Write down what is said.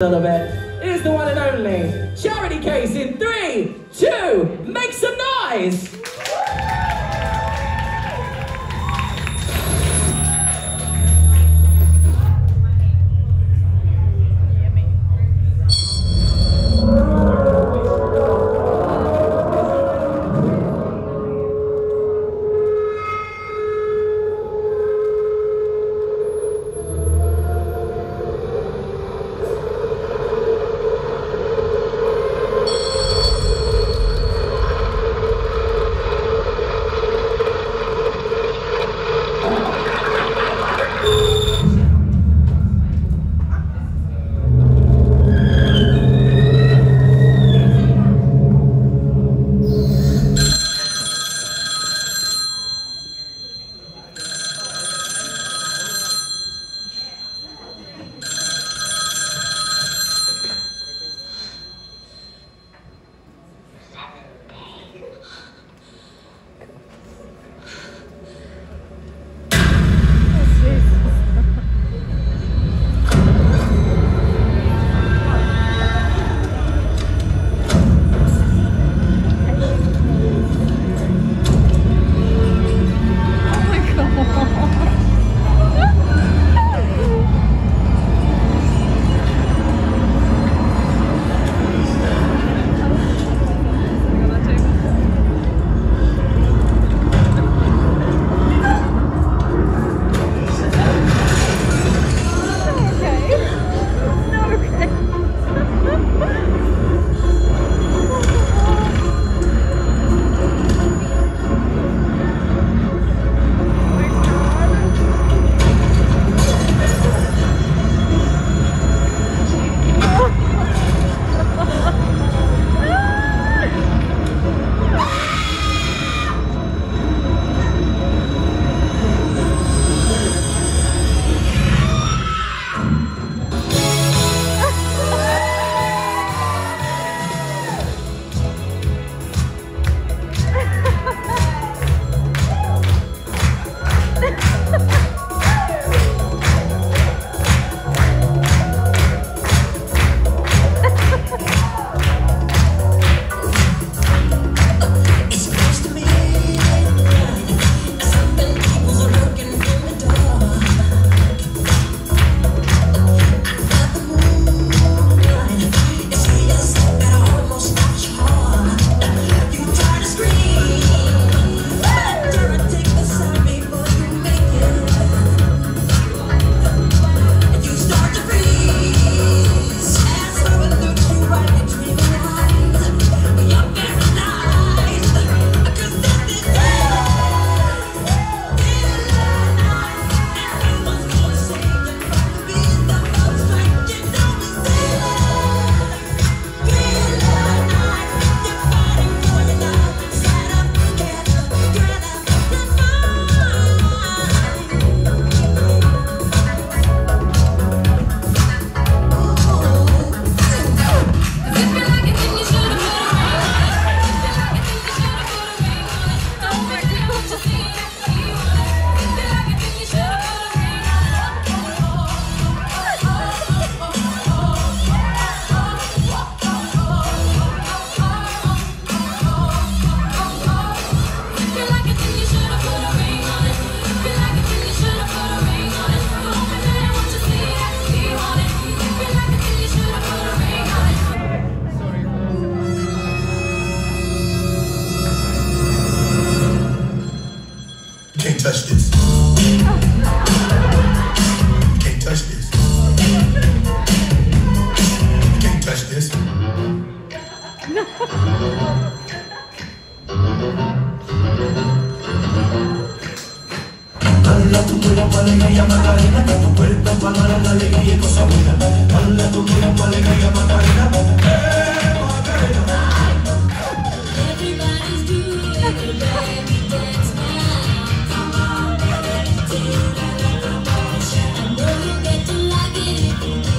bit is the one and only Charity Kase in three, two, make some noise! Touch this. You can't touch this. You can't touch this. Dale tu cuerpo alegría Macarena, que tu cuerpo para la alegría y cosa buena. Dale tu cuerpo alegría Macarena. Música